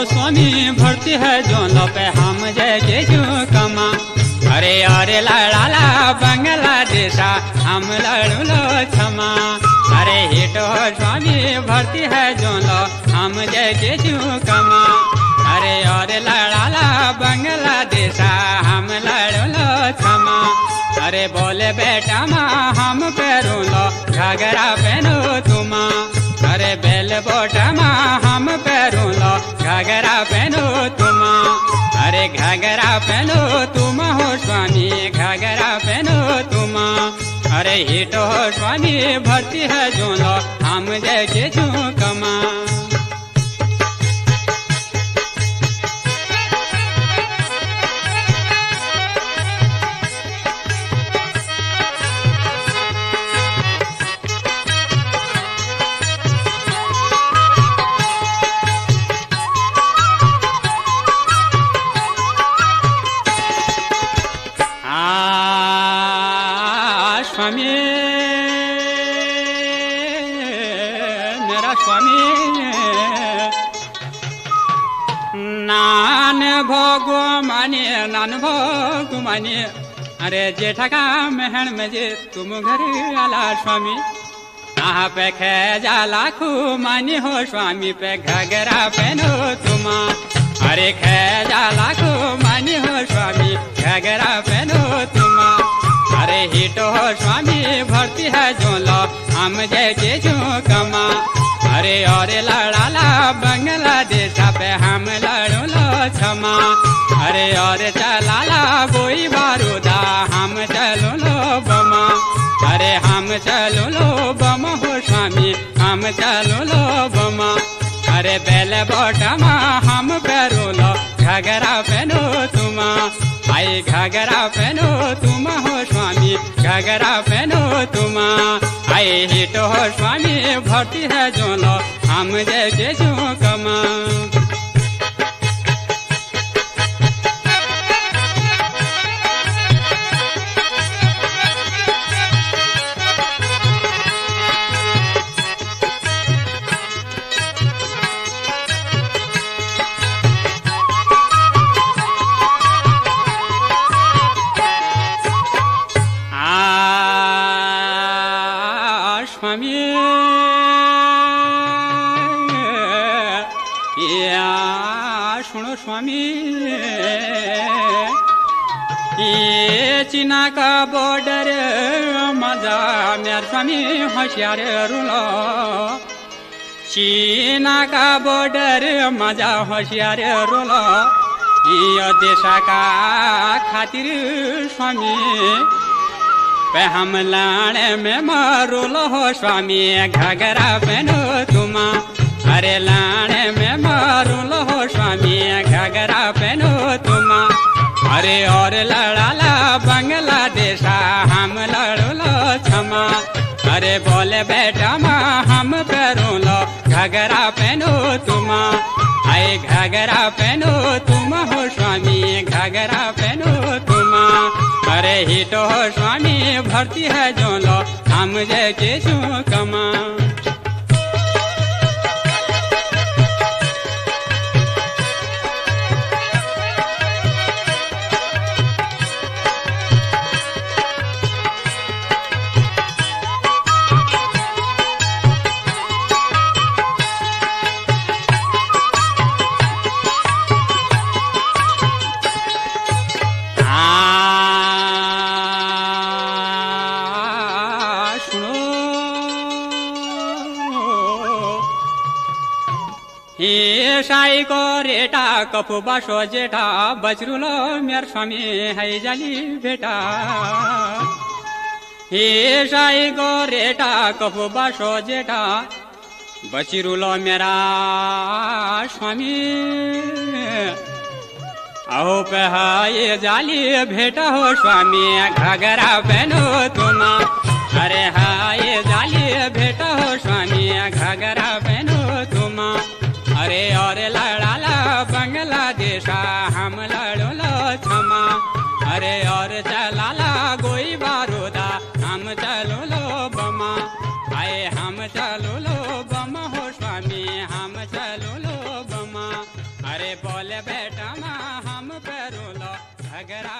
भरती है जोनो पे हम जगे जो कमा। अरे अरे लड़ाला बांग्लादेशा, हम लड़ू लो क्षमा। अरे हिटो स्वामी भरती है जोनो हम जगे जो कमा। अरे अरे लड़ाला बांग्लादेशा, हम लड़ू लो क्षमा। अरे बोले बेटा माँ, हम पैरू लो घगरा पहनो तुमा। अरे बेल बोटमा, हम पैरू लो घगरा पहनो तुम, अरे घगरा पहनो तुम हो स्वामी घगरा पहनो तुम, अरे हिटो हो स्वामी, भर्ती है जो लो हम जैसे जो कमा। आ स्वामी मेरा स्वामी नान भोगो माने नान भोगो माने अरे जेठा का महण में जे तुम घर आला स्वामी कहाँ पे खे जाला खू मानी हो स्वामी पे घगरा पहनो तुमा अरे खे जाला खू मानी हो अरे हिटो स्वामी भर्ती है जो लो हम जैसे जो कमा। अरे और लड़ाला बांग्लादेश पे हम लड़ू लो क्षमा अरे और चलाला गोई बारूदा, हम चलो लो बमा। अरे हम चलो लो बम हो, स्वामी, हम चलो लो बमा। अरे बेल बोटमा हम करो लो घगरा पहनो तुमा। आई घगरा पहनो तुम हो स्वामी घगरा पहनो तुमा। आई हिटो हो स्वामी भर्ती है जो लो हम जैसे जो कमा। या सुनो स्वामी ये चीना का बॉर्डर मज़ा मेर स्वामी होशियार रुलो चीना का बॉर्डर मज़ा होशियार रुलो ये देशा का खातिर स्वामी पे हम लाने में मारो लो स्वामी घगरा पहनो तुमा अरे लाने में मारो लो स्वामी घगरा पहनो तुमा अरे और लड़ाला बांग्लादेशा, हम लड़ो लो क्षमा। अरे बोले बेटा माँ, हम करो लो घगरा पहनो तुमा आए घगरा पहनो तुम हो स्वामी घगरा पहनो तुमा अरे हिटो हो स्वामी, भर्ती है जो लो, हम जैसे जो कमा। साई को रेटा कपु बासो जेठा बजरुलो मेर स्वामी है जाली बेटा हे साई को रेटा कपु बासो जेठा बचिरुलो मेरा स्वामी। अहो पहाये जाली भेटा हो स्वामी घगरा पहनो तुम, अरे हाय अरे चला ला गोई बारूदा। हम चलो लो बमा, आए हम चलो लो बम। हो स्वामी, हम चलो लो बमा। अरे बोले बेटा माँ, हम पेरो लो। घगरा